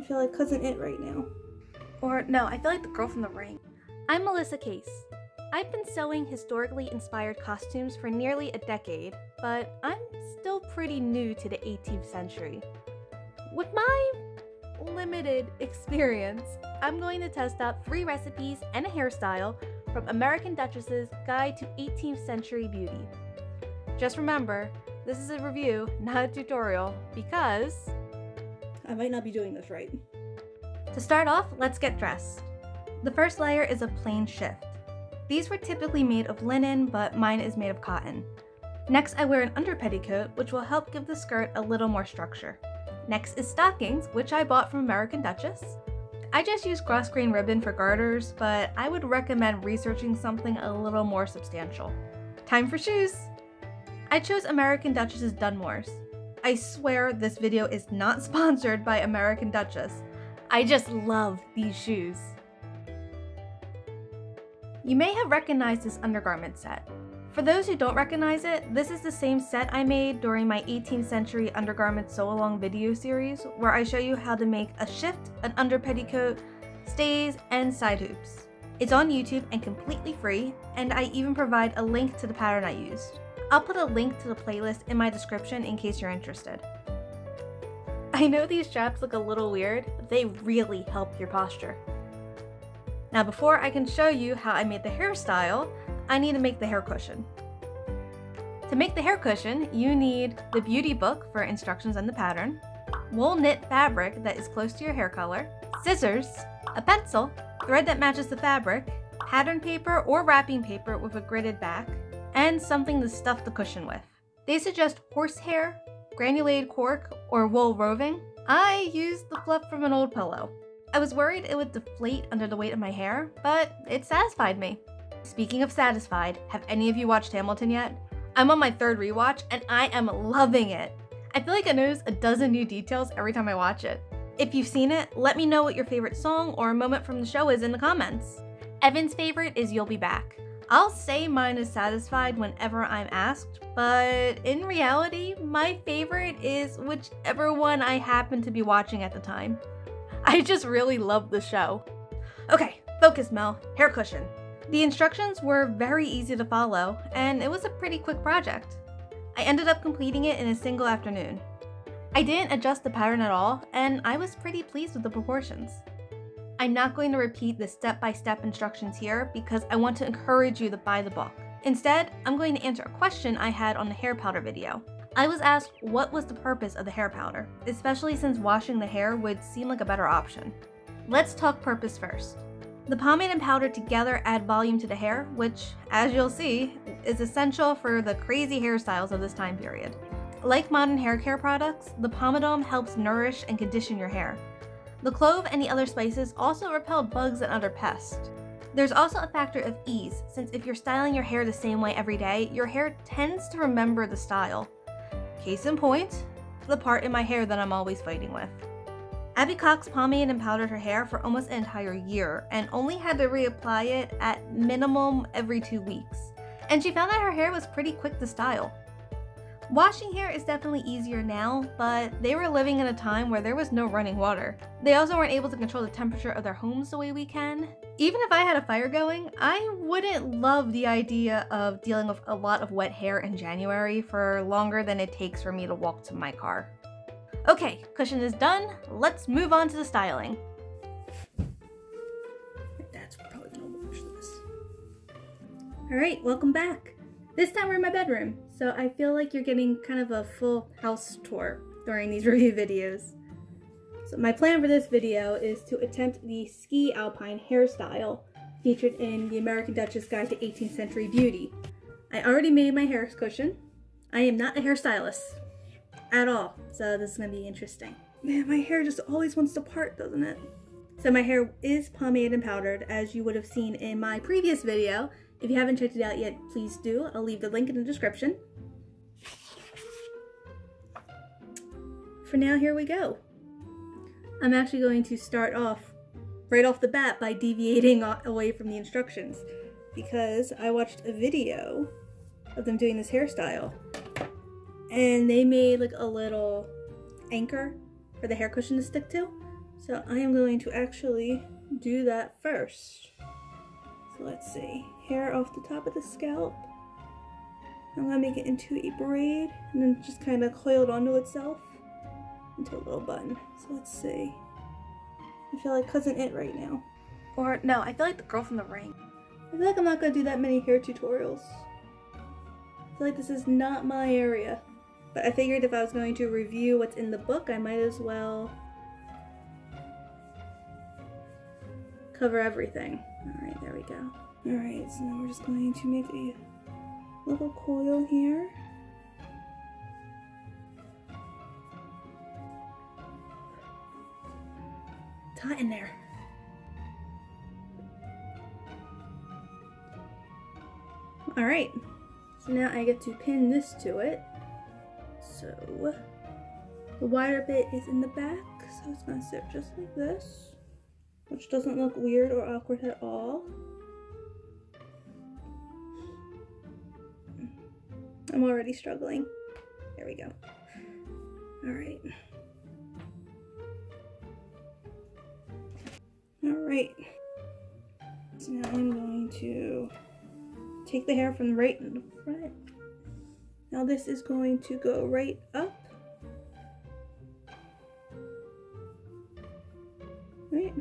I feel like Cousin It right now. Or no, I feel like the girl from The Ring. I'm Melissa Case. I've been sewing historically inspired costumes for nearly a decade, but I'm still pretty new to the 18th century. With my limited experience, I'm going to test out three recipes and a hairstyle from American Duchess's Guide to 18th Century Beauty. Just remember, this is a review, not a tutorial, because I might not be doing this right. To start off, let's get dressed. The first layer is a plain shift. These were typically made of linen, but mine is made of cotton. Next, I wear an under petticoat, which will help give the skirt a little more structure. Next is stockings, which I bought from American Duchess. I just use cross grain ribbon for garters, but I would recommend researching something a little more substantial. Time for shoes! I chose American Duchess's Dunmores. I swear this video is not sponsored by American Duchess. I just love these shoes. You may have recognized this undergarment set. For those who don't recognize it, this is the same set I made during my 18th century undergarment sew-along video series where I show you how to make a shift, an under petticoat, stays, and side hoops. It's on YouTube and completely free, and I even provide a link to the pattern I used. I'll put a link to the playlist in my description in case you're interested. I know these straps look a little weird, but they really help your posture. Now before I can show you how I made the hairstyle, I need to make the hair cushion. To make the hair cushion, you need the beauty book for instructions on the pattern, wool knit fabric that is close to your hair color, scissors, a pencil, thread that matches the fabric, pattern paper or wrapping paper with a gridded back, and something to stuff the cushion with. They suggest horsehair, granulated cork, or wool roving. I used the fluff from an old pillow. I was worried it would deflate under the weight of my hair, but it satisfied me. Speaking of satisfied, have any of you watched Hamilton yet? I'm on my third rewatch and I am loving it. I feel like I notice a dozen new details every time I watch it. If you've seen it, let me know what your favorite song or moment from the show is in the comments. Evan's favorite is You'll Be Back. I'll say mine is satisfied whenever I'm asked, but in reality, my favorite is whichever one I happen to be watching at the time. I just really love the show. Okay, focus Mel, hair cushion. The instructions were very easy to follow, and it was a pretty quick project. I ended up completing it in a single afternoon. I didn't adjust the pattern at all, and I was pretty pleased with the proportions. I'm not going to repeat the step-by-step -step instructions here because I want to encourage you to buy the book. Instead, I'm going to answer a question I had on the hair powder video. I was asked what was the purpose of the hair powder, especially since washing the hair would seem like a better option. Let's talk purpose first. The pomade and powder together add volume to the hair, which, as you'll see, is essential for the crazy hairstyles of this time period. Like modern hair care products, the pomatum helps nourish and condition your hair. The clove and the other spices also repel bugs and other pests. There's also a factor of ease, since if you're styling your hair the same way every day, your hair tends to remember the style. Case in point, the part in my hair that I'm always fighting with. Abby Cox pomade and powdered her hair for almost an entire year and only had to reapply it at minimum every two weeks. And she found that her hair was pretty quick to style. Washing hair is definitely easier now, but they were living in a time where there was no running water. They also weren't able to control the temperature of their homes the way we can. Even if I had a fire going, I wouldn't love the idea of dealing with a lot of wet hair in January for longer than it takes for me to walk to my car. Okay, cushion is done, let's move on to the styling. That's probably gonna watch this. Alright, welcome back. This time we're in my bedroom, so I feel like you're getting kind of a full house tour during these review videos. So my plan for this video is to attempt the ski alpin hairstyle featured in the American Duchess Guide to 18th Century Beauty. I already made my hair cushion. I am not a hairstylist at all, so this is going to be interesting. Man, my hair just always wants to part, doesn't it? So my hair is pomade and powdered, as you would have seen in my previous video, if you haven't checked it out yet, please do. I'll leave the link in the description. For now, here we go. I'm actually going to start off right off the bat by deviating away from the instructions because I watched a video of them doing this hairstyle and they made like a little anchor for the hair cushion to stick to. So I am going to actually do that first. So let's see, hair off the top of the scalp. I'm gonna make it into a braid and then just kind of coil it onto itself into a little bun. So let's see. I feel like Cousin It right now. Or no, I feel like the girl from the ring. I feel like I'm not gonna do that many hair tutorials. I feel like this is not my area. But I figured if I was going to review what's in the book, I might as well cover everything. Alright, there we go. Alright, so now we're just going to make a little coil here. It's hot in there. Alright, so now I get to pin this to it. So, the wire bit is in the back, so it's gonna sit just like this, which doesn't look weird or awkward at all. I'm already struggling. There we go. Alright. Alright. So now I'm going to take the hair from the right in the front. Now this is going to go right up. Right.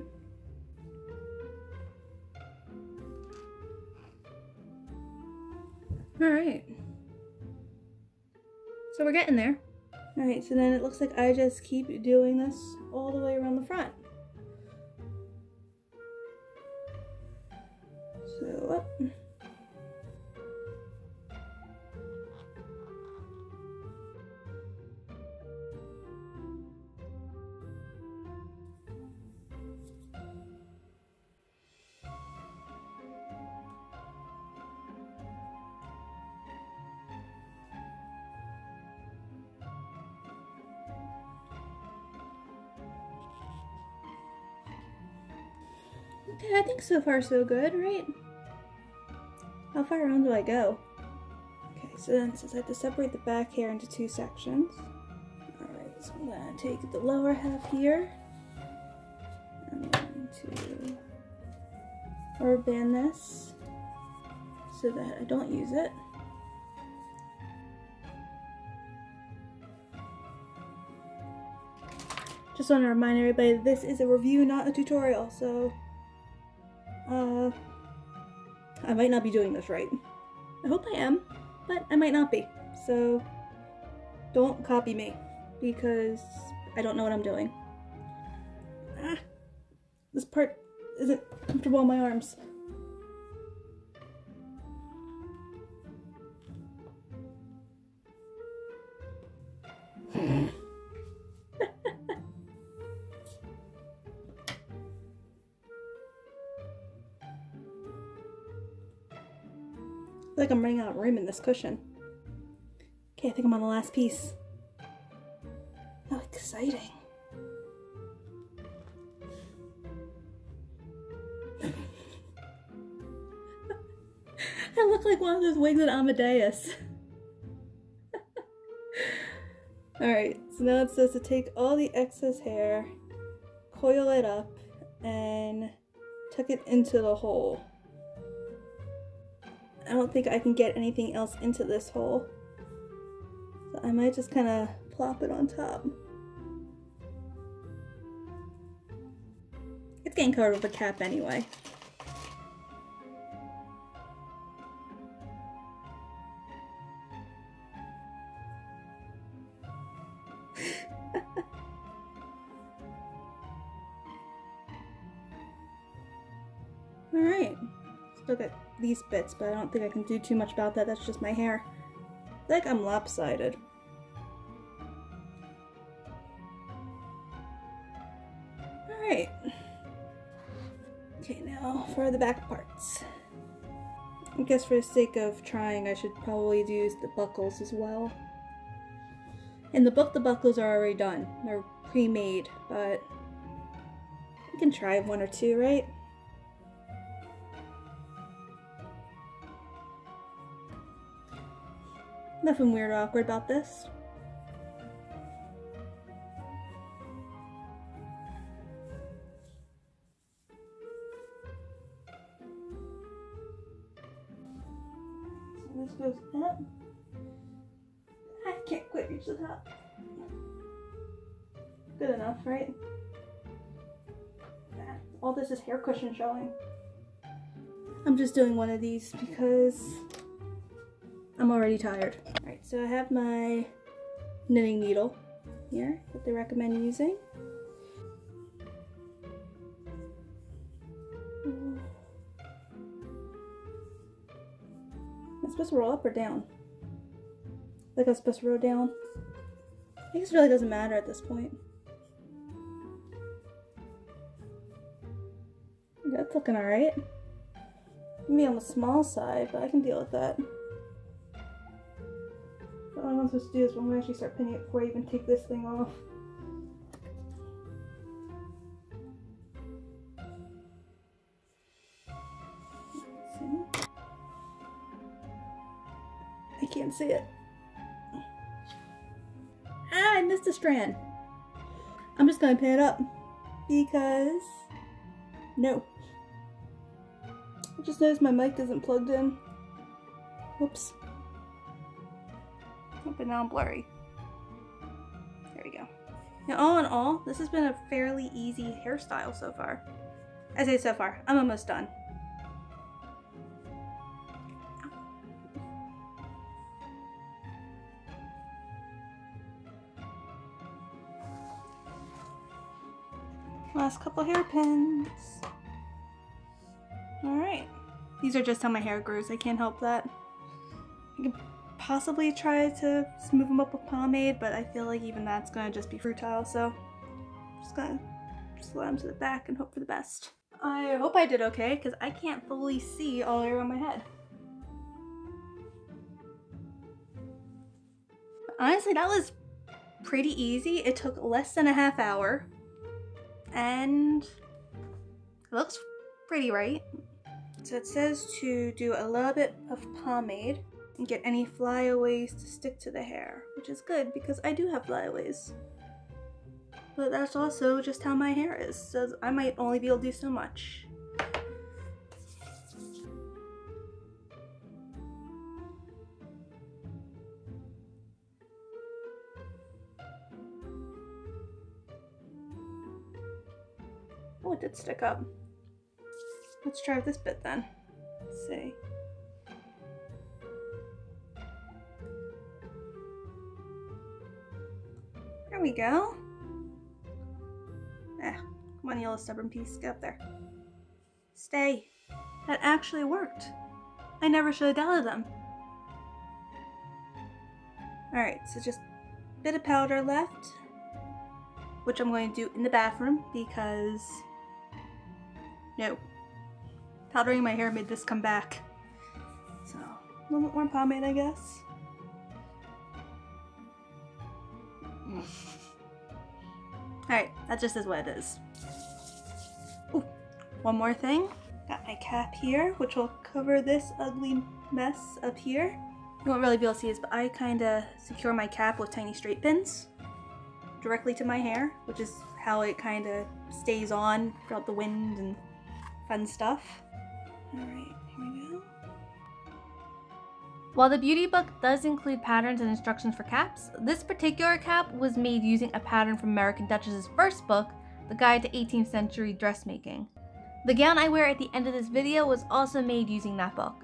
Alright. So we're getting there. Alright, so then it looks like I just keep doing this all the way around the front. Okay, I think so far so good, right? How far around do I go? Okay, so then since I have to separate the back hair into two sections. Alright, so I'm gonna take the lower half here. I'm going to rubber band this so that I don't use it. Just want to remind everybody this is a review, not a tutorial, so uh, I might not be doing this right. I hope I am, but I might not be. So don't copy me because I don't know what I'm doing. Ah, this part isn't comfortable on my arms. Like I'm running out of room in this cushion. Okay, I think I'm on the last piece. How exciting. I look like one of those wigs at Amadeus. Alright, so now it says to take all the excess hair, coil it up, and tuck it into the hole. I don't think I can get anything else into this hole. So I might just kind of plop it on top. It's getting covered with a cap anyway. Alright, still got these bits, but I don't think I can do too much about that. That's just my hair. like I'm lopsided. Alright. Okay, now for the back parts. I guess for the sake of trying, I should probably use the buckles as well. In the book, the buckles are already done. They're pre-made, but we can try one or two, right? Nothing weird or awkward about this. This goes up. I can't quite reach the top. Good enough, right? All this is hair cushion showing. I'm just doing one of these because I'm already tired. Alright, so I have my knitting needle here that they recommend using. Am I supposed to roll up or down? Like I'm supposed to roll down? I guess it really doesn't matter at this point. That's looking alright. Maybe on the small side, but I can deal with that. I'm supposed to do is when we actually start pinning it before I even take this thing off. I can't see it. Ah, I missed a strand. I'm just gonna pin it up because no. I just noticed my mic isn't plugged in. Whoops. But now I'm blurry. There we go. Now, all in all, this has been a fairly easy hairstyle so far. I say so far. I'm almost done. Last couple hairpins. Alright. These are just how my hair grows. I can't help that. I could possibly try to smooth them up with pomade, but I feel like even that's gonna just be futile, so I'm just gonna just let them to the back and hope for the best. I hope I did okay, because I can't fully see all around my head. Honestly, that was pretty easy. It took less than a half hour and it looks pretty right. So it says to do a little bit of pomade and get any flyaways to stick to the hair, which is good because I do have flyaways. But that's also just how my hair is, so I might only be able to do so much. Oh, it did stick up. Let's try this bit then. Let's see. There we go. Eh, come on, yellow stubborn piece, get up there. Stay. That actually worked. I never should have doubted them. Alright, so just a bit of powder left, which I'm going to do in the bathroom because no. Powdering my hair made this come back. So, a little bit more pomade, I guess. Alright, that just is what it is. Ooh, one more thing. Got my cap here, which will cover this ugly mess up here. You won't really be able to see this, but I kind of secure my cap with tiny straight pins directly to my hair, which is how it kind of stays on throughout the wind and fun stuff. Alright, here we go. While the beauty book does include patterns and instructions for caps, this particular cap was made using a pattern from American Duchess's first book, The Guide to 18th Century Dressmaking. The gown I wear at the end of this video was also made using that book.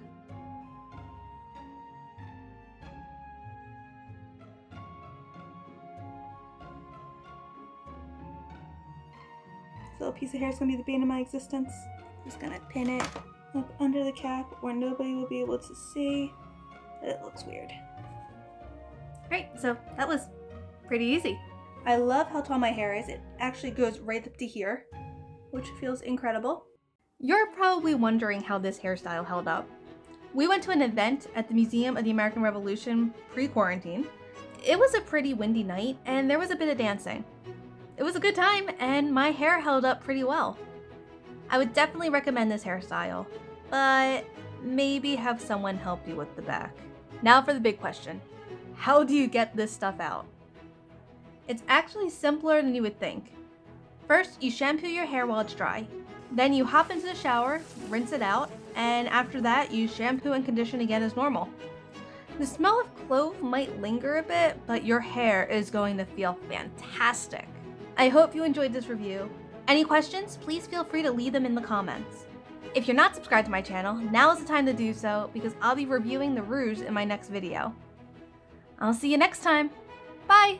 This little piece of hair is going to be the bane of my existence. Just gonna pin it up under the cap where nobody will be able to see. It looks weird. Alright, so that was pretty easy. I love how tall my hair is. It actually goes right up to here, which feels incredible. You're probably wondering how this hairstyle held up. We went to an event at the Museum of the American Revolution pre-quarantine. It was a pretty windy night and there was a bit of dancing. It was a good time and my hair held up pretty well. I would definitely recommend this hairstyle, but maybe have someone help you with the back. Now for the big question. How do you get this stuff out? It's actually simpler than you would think. First, you shampoo your hair while it's dry. Then you hop into the shower, rinse it out, and after that, you shampoo and condition again as normal. The smell of clove might linger a bit, but your hair is going to feel fantastic. I hope you enjoyed this review. Any questions, please feel free to leave them in the comments. If you're not subscribed to my channel, now is the time to do so because I'll be reviewing the rouge in my next video. I'll see you next time. Bye!